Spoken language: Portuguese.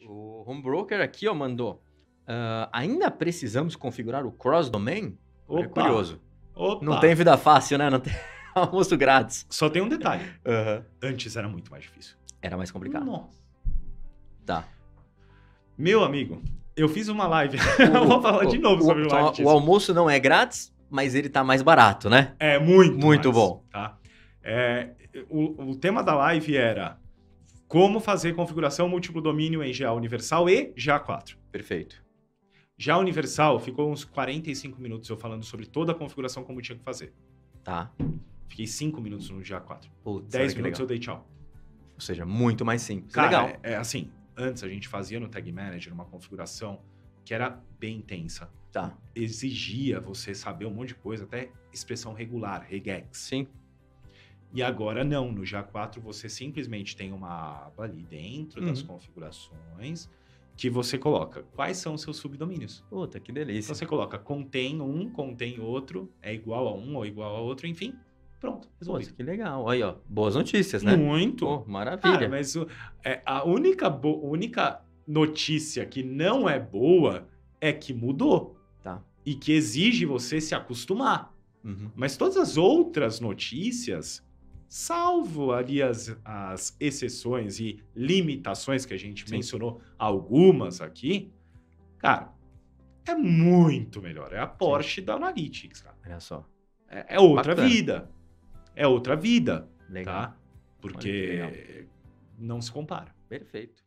Exatamente. O home broker aqui, ó, mandou. "Ah, ainda precisamos configurar o cross domain? É curioso. Opa. Não tem vida fácil, né? Não tem almoço grátis. Só tem um detalhe. Antes era muito mais difícil. Era mais complicado. Nossa. Tá. Meu amigo, eu fiz uma live. eu vou falar de novo o, sobre o live. o almoço não é grátis, mas ele tá mais barato, né? É muito, Muito mais, bom. Tá? É, o, o tema da live era como fazer configuração múltiplo domínio em GA Universal e GA4. Perfeito. Já Universal ficou uns 45 minutos eu falando sobre toda a configuração como tinha que fazer. Tá. Fiquei 5 minutos no GA4. Putz, 10 olha que minutos eu legal. dei tchau. Ou seja, muito mais simples. Cara, legal. É, é assim, antes a gente fazia no Tag Manager uma configuração que era bem intensa. Tá. Exigia você saber um monte de coisa, até expressão regular, regex. Sim. E agora não, no GA4 você simplesmente tem uma aba ali dentro das Uhum. configurações que você coloca quais são os seus subdomínios. Puta, que Então delícia. você coloca contém um, contém outro, é igual a um ou igual a outro, enfim, pronto, resolvido. que legal. Aí, ó. Boas notícias, né? Muito. Pô, maravilha. Cara, mas o- é, a única, única notícia que não é boa é que mudou. Tá. E que exige você se acostumar. Uhum. Mas todas as outras notícias, salvo ali as, as exceções e limitações que a gente Sim. mencionou, algumas aqui, cara, é muito melhor. É a Porsche da Analytics, cara. Olha só. É, é outra Bacana. vida. É outra vida, Legal. tá? Olha que Porque não se compara. Perfeito.